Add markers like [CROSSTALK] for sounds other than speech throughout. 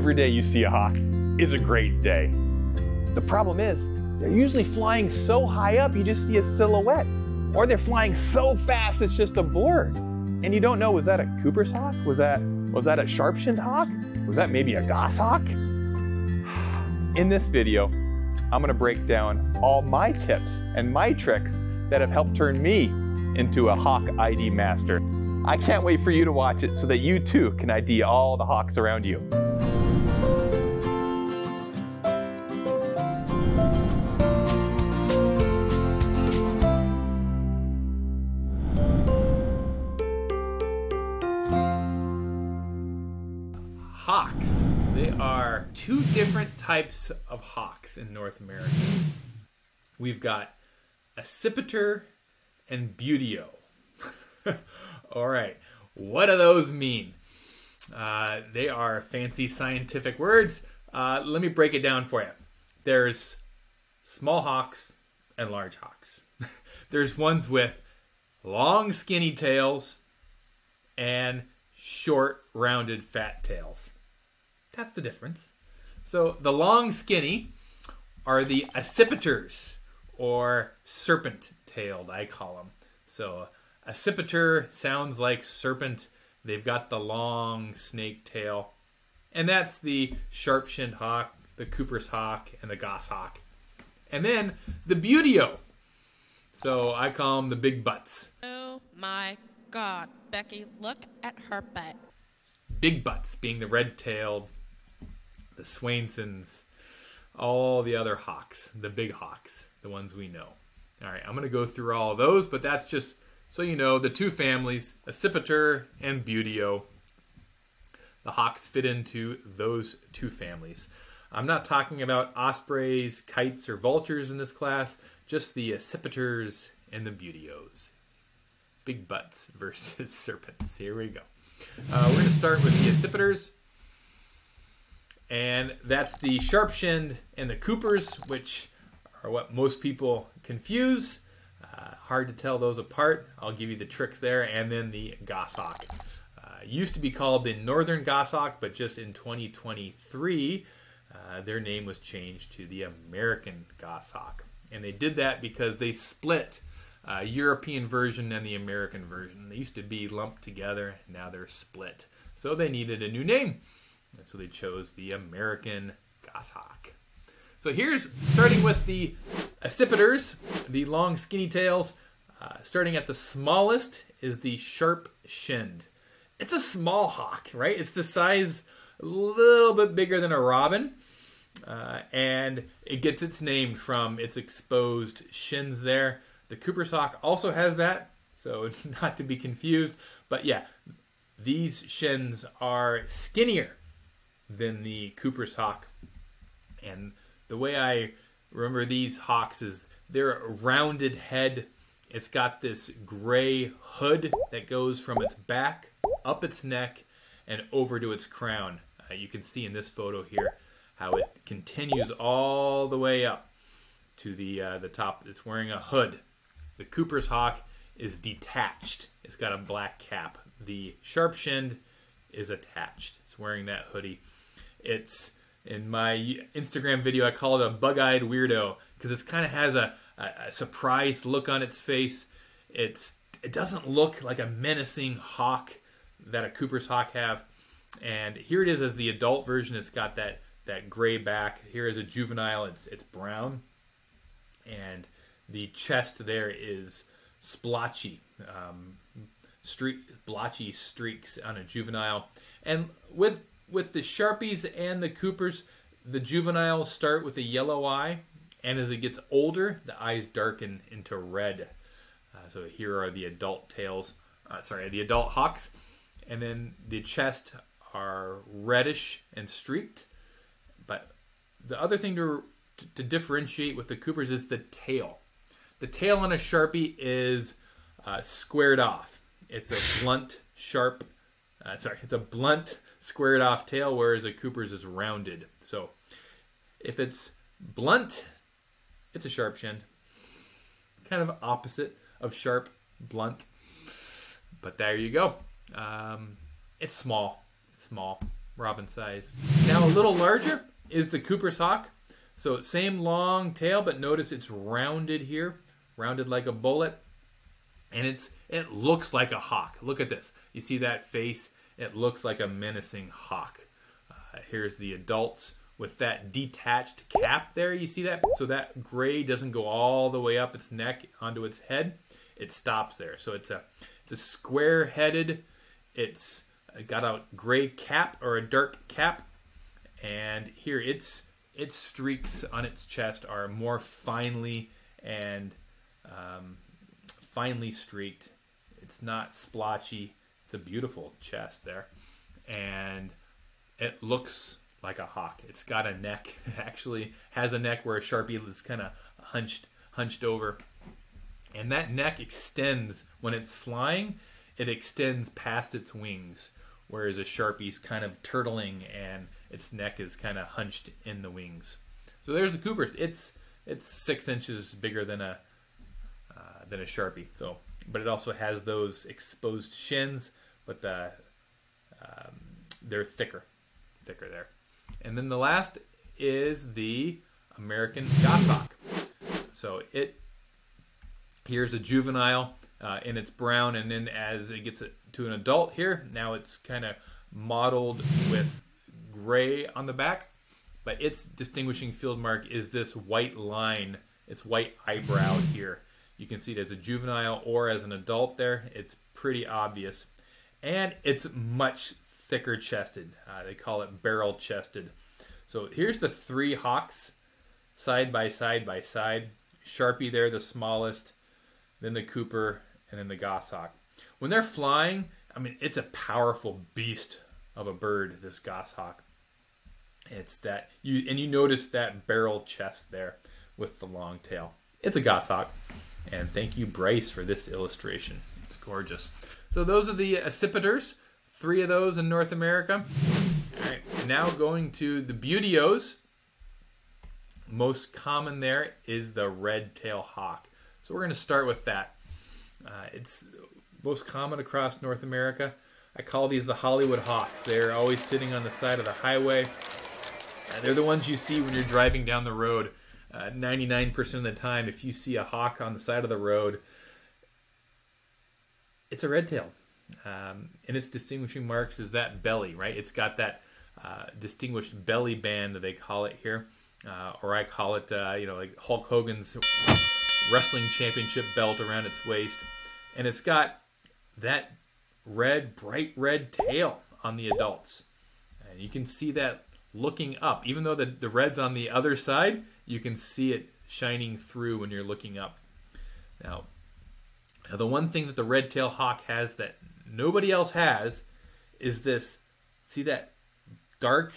every day you see a hawk is a great day. The problem is, they're usually flying so high up you just see a silhouette. Or they're flying so fast it's just a blur. And you don't know, was that a Cooper's hawk? Was that, was that a sharp-shinned hawk? Was that maybe a goshawk? In this video, I'm gonna break down all my tips and my tricks that have helped turn me into a Hawk ID master. I can't wait for you to watch it so that you too can ID all the hawks around you. Types of hawks in North America. We've got accipiter and buteo. [LAUGHS] All right, what do those mean? Uh, they are fancy scientific words. Uh, let me break it down for you. There's small hawks and large hawks. [LAUGHS] There's ones with long, skinny tails and short, rounded, fat tails. That's the difference. So the long, skinny are the accipiters or serpent-tailed, I call them. So accipiter sounds like serpent. They've got the long snake tail. And that's the sharp-shinned hawk, the Cooper's hawk, and the goshawk. And then the buteo. So I call them the big butts. Oh my god, Becky, look at her butt. Big butts being the red-tailed, the Swainsons, all the other hawks, the big hawks, the ones we know. All right, I'm going to go through all those, but that's just so you know the two families, accipiter and buteo. The hawks fit into those two families. I'm not talking about ospreys, kites, or vultures in this class, just the accipiters and the buteos. Big butts [LAUGHS] versus serpents. Here we go. Uh, we're going to start with the accipiters. And that's the sharp shinned and the Coopers, which are what most people confuse. Uh, hard to tell those apart. I'll give you the tricks there. And then the goshawk. Uh, used to be called the northern goshawk, but just in 2023, uh, their name was changed to the American goshawk. And they did that because they split uh, European version and the American version. They used to be lumped together, now they're split. So they needed a new name. And so they chose the American goshawk. So here's starting with the accipiters, the long skinny tails. Uh, starting at the smallest is the sharp shinned. It's a small hawk, right? It's the size a little bit bigger than a robin. Uh, and it gets its name from its exposed shins there. The Cooper's hawk also has that, so [LAUGHS] not to be confused. But yeah, these shins are skinnier than the Cooper's hawk. And the way I remember these hawks is they're a rounded head. It's got this gray hood that goes from its back up its neck and over to its crown. Uh, you can see in this photo here how it continues all the way up to the uh, the top. It's wearing a hood. The Cooper's hawk is detached. It's got a black cap. The sharp shinned is attached. It's wearing that hoodie. It's in my Instagram video, I call it a bug-eyed weirdo because it kind of has a, a, a surprised look on its face. It's it doesn't look like a menacing hawk that a Cooper's hawk have. And here it is as the adult version. It's got that that gray back. Here is a juvenile. It's it's brown, and the chest there is splotchy, um, streak blotchy streaks on a juvenile. And with with the Sharpies and the Coopers, the juveniles start with a yellow eye, and as it gets older, the eyes darken into red. Uh, so here are the adult tails, uh, sorry, the adult hawks, and then the chest are reddish and streaked. But the other thing to, to, differentiate with the Coopers is the tail. The tail on a Sharpie is uh, squared off. It's a blunt, sharp, uh, sorry, it's a blunt, squared off tail, whereas a Cooper's is rounded. So if it's blunt, it's a sharp shin. Kind of opposite of sharp, blunt. But there you go. Um, it's small. Small. robin size. Now a little larger is the Cooper's hawk. So same long tail, but notice it's rounded here, rounded like a bullet, and it's it looks like a hawk. Look at this. You see that face? It looks like a menacing hawk. Uh, here's the adults with that detached cap there. You see that? So that gray doesn't go all the way up its neck onto its head. It stops there. So it's a it's a square-headed. It's got a gray cap or a dark cap, and here its its streaks on its chest are more finely and um, finely streaked. It's not splotchy. It's a beautiful chest there, and it looks like a hawk. It's got a neck. It [LAUGHS] actually has a neck where a sharpie is kind of hunched hunched over, and that neck extends when it's flying. It extends past its wings, whereas a sharpie's kind of turtling and its neck is kind of hunched in the wings. So there's the Cooper's. It's it's six inches bigger than a uh, than a sharpie. So, but it also has those exposed shins, but the um, they're thicker, thicker there. And then the last is the American Goshawk. So it here's a juvenile uh, and it's brown, and then as it gets to an adult here, now it's kind of mottled with gray on the back. But its distinguishing field mark is this white line, its white eyebrow here. You can see it as a juvenile or as an adult there. It's pretty obvious. And it's much thicker chested. Uh, they call it barrel chested. So here's the three hawks side by side by side. Sharpie there, the smallest, then the Cooper, and then the goshawk. When they're flying, I mean, it's a powerful beast of a bird, this goshawk. It's that you and you notice that barrel chest there with the long tail. It's a goshawk. And thank you, Bryce, for this illustration. It's gorgeous. So those are the accipiters. Three of those in North America. All right, now going to the Buteos. Most common there is the red tail hawk. So we're going to start with that. Uh, it's most common across North America. I call these the Hollywood Hawks. They're always sitting on the side of the highway. Uh, they're the ones you see when you're driving down the road. Uh, 99% of the time, if you see a hawk on the side of the road, it's a red tail. Um, and its distinguishing marks is that belly, right? It's got that uh, distinguished belly band, that they call it here. Uh, or I call it, uh, you know, like Hulk Hogan's wrestling championship belt around its waist. And it's got that red, bright red tail on the adults. And you can see that looking up. Even though the, the red's on the other side, you can see it shining through when you're looking up. Now, now the one thing that the red tail hawk has that nobody else has is this see that dark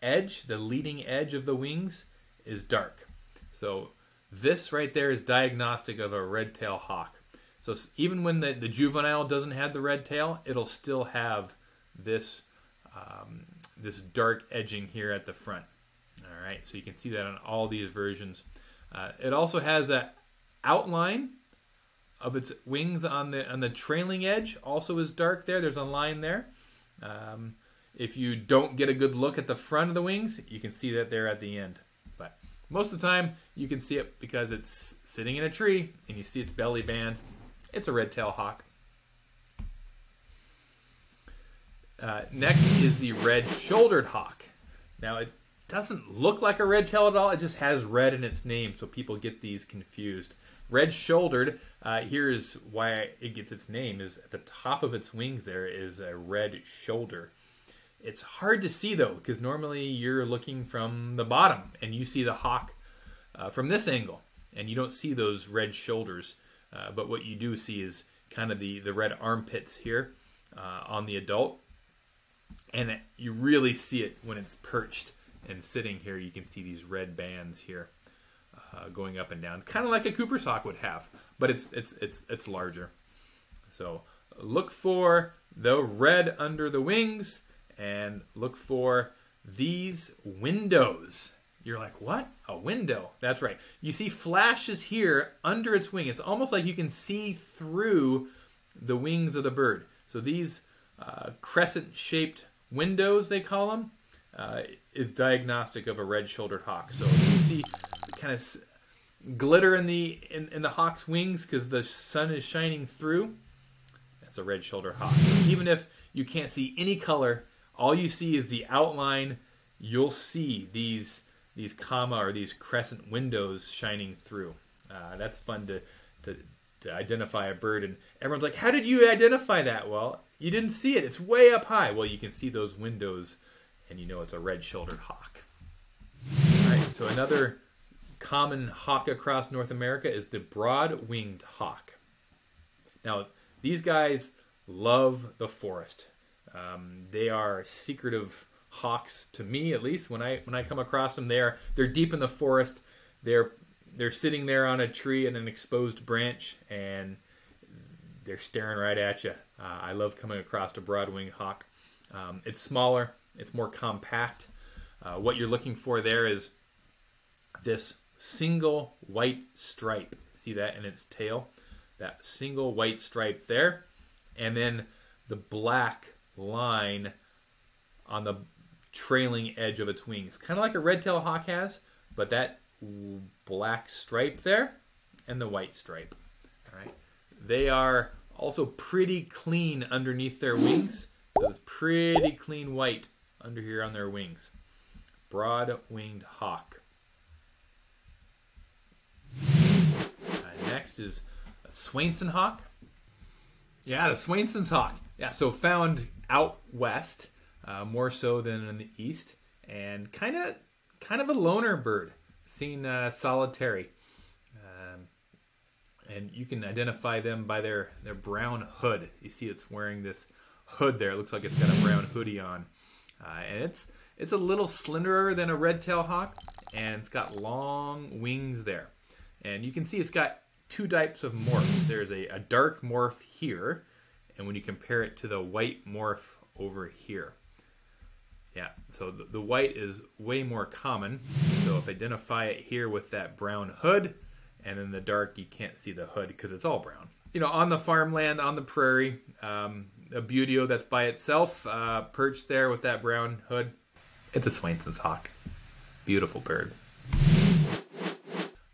edge, the leading edge of the wings is dark. So this right there is diagnostic of a red tail hawk. So even when the, the juvenile doesn't have the red tail, it'll still have this um, this dark edging here at the front. All right, so you can see that on all these versions. Uh, it also has a outline of its wings on the on the trailing edge. Also is dark there. There's a line there. Um, if you don't get a good look at the front of the wings, you can see that there at the end. But most of the time, you can see it because it's sitting in a tree and you see its belly band. It's a red tail hawk. Uh, next is the red-shouldered hawk. Now it doesn't look like a red tail at all. It just has red in its name, so people get these confused. Red-shouldered. Uh, here is why it gets its name: is at the top of its wings there is a red shoulder. It's hard to see though, because normally you're looking from the bottom and you see the hawk uh, from this angle, and you don't see those red shoulders. Uh, but what you do see is kind of the the red armpits here uh, on the adult and it, you really see it when it's perched and sitting here. You can see these red bands here uh, going up and down, kind of like a Cooper's hawk would have, but it's it's it's it's larger. So look for the red under the wings, and look for these windows. You're like, what? A window? That's right. You see flashes here under its wing. It's almost like you can see through the wings of the bird. So these uh, crescent-shaped windows, they call them, uh, is diagnostic of a red-shouldered hawk. So you see kind of glitter in the in, in the hawk's wings because the sun is shining through. That's a red-shouldered hawk. Even if you can't see any color, all you see is the outline. You'll see these these comma or these crescent windows shining through. Uh, that's fun to, to to identify a bird, and everyone's like, "How did you identify that?" Well, you didn't see it; it's way up high. Well, you can see those windows, and you know it's a red-shouldered hawk. All right, so another common hawk across North America is the broad-winged hawk. Now, these guys love the forest. Um, they are secretive hawks to me, at least when I when I come across them. They're they're deep in the forest. They're they're sitting there on a tree in an exposed branch, and they're staring right at you. Uh, I love coming across a broad-winged hawk. Um, it's smaller. It's more compact. Uh, what you're looking for there is this single white stripe. See that in its tail? That single white stripe there. And then the black line on the trailing edge of its wings. Kind of like a red-tailed hawk has, but that black stripe there and the white stripe. All right. They are also pretty clean underneath their wings. So it's pretty clean white under here on their wings. Broad-winged hawk. Uh, next is a Swainson hawk. Yeah, the Swainson's hawk. Yeah, so found out west, uh, more so than in the east, and kind of kind of a loner bird, seen uh, solitary. Um, and you can identify them by their their brown hood. You see, it's wearing this hood there. It looks like it's got a brown hoodie on, uh, and it's it's a little slenderer than a red tail hawk, and it's got long wings there. And you can see it's got two types of morphs. There's a, a dark morph here, and when you compare it to the white morph over here. Yeah, so the, the white is way more common. So if I identify it here with that brown hood, and in the dark you can't see the hood because it's all brown. You know, on the farmland, on the prairie, um, a buteo that's by itself, uh, perched there with that brown hood. It's a Swainson's hawk. Beautiful bird.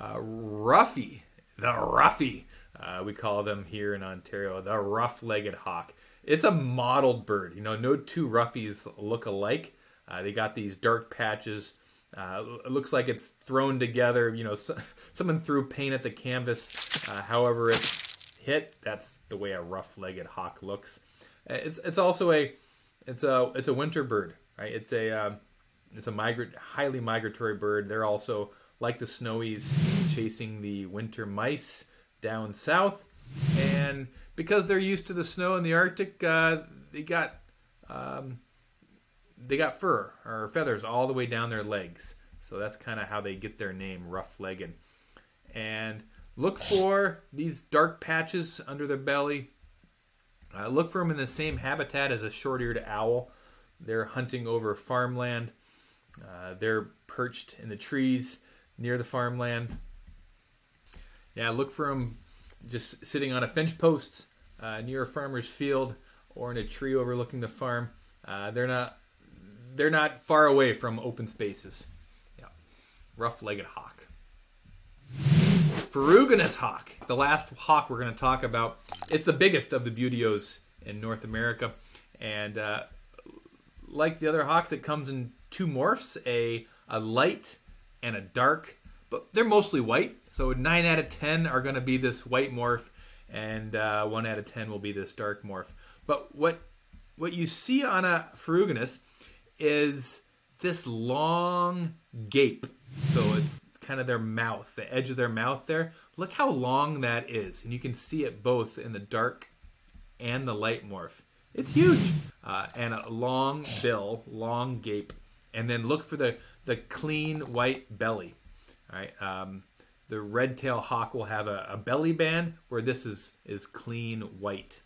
Uh, Ruffy, the Ruffy, uh, we call them here in Ontario, the rough-legged hawk. It's a mottled bird. You know, no two Ruffies look alike. Uh, they got these dark patches. Uh, it looks like it's thrown together. You know, so, [LAUGHS] someone threw paint at the canvas. Uh, however, it's hit. That's the way a rough-legged hawk looks. Uh, It's it's also a it's a it's a winter bird, right? It's a um, it's a migrant highly migratory bird. They're also like the snowies chasing the winter mice down south, and because they're used to the snow in the Arctic, uh, they got um, they got fur or feathers all the way down their legs. So that's kind of how they get their name, rough-legged. And look for these dark patches under their belly. Uh, look for them in the same habitat as a short-eared owl. They're hunting over farmland. Uh, they're perched in the trees near the farmland. Yeah, look for them just sitting on a fence post uh, near a farmer's field or in a tree overlooking the farm. Uh, they're not they're not far away from open spaces. Yeah, rough-legged hawk. Ferruginous hawk, the last hawk we're going to talk about. It's the biggest of the buteos in North America, and uh, like the other hawks, it comes in two morphs: a a light and a dark. But they're mostly white, so nine out of ten are going to be this white morph, and uh, one out of ten will be this dark morph. But what what you see on a ferruginous is this long gape. So it's kind of their mouth, the edge of their mouth there. Look how long that is, and you can see it both in the dark and the light morph. It's huge, uh, and a long bill, long gape, and then look for the the clean white belly. All right, um, the red tail hawk will have a, a belly band where this is is clean white.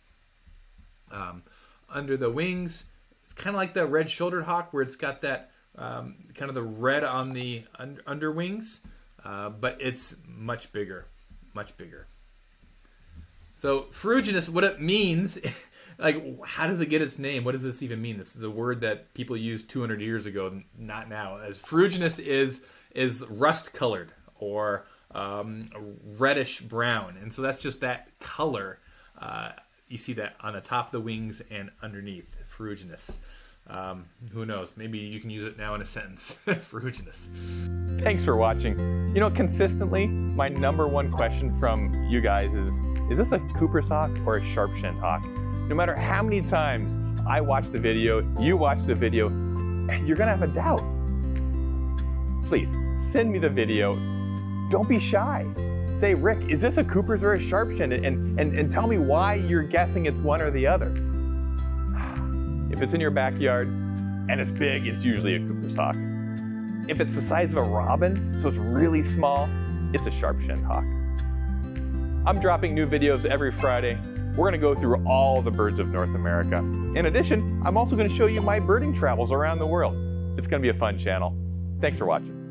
Um, under the wings, it's kind of like the red shouldered hawk where it's got that um, kind of the red on the un- under wings, uh, but it's much bigger, much bigger. So ferruginous, what it means [LAUGHS] like how does it get its name? What does this even mean? This is a word that people used 200 years ago, not now. As ferruginous is is rust colored or um, reddish brown, and so that's just that color. Uh, you see that on the top of the wings and underneath ferruginous. Um, who knows? Maybe you can use it now in a sentence. [LAUGHS] ferruginous. Thanks for watching. You know, consistently, my number one question from you guys is, is this a Cooper's hawk or a sharp-shinned hawk? No matter how many times I watch the video, you watch the video, you're gonna have a doubt. Please, send me the video. Don't be shy. Say, Rick, is this a Cooper's or a sharp-shinned? And, and, and tell me why you're guessing it's one or the other. [SIGHS] If it's in your backyard and it's big, it's usually a Cooper's hawk. If it's the size of a robin, so it's really small, it's a sharp-shinned hawk. I'm dropping new videos every Friday. We're gonna go through all the birds of North America. In addition, I'm also gonna show you my birding travels around the world. It's gonna be a fun channel. Thanks for watching.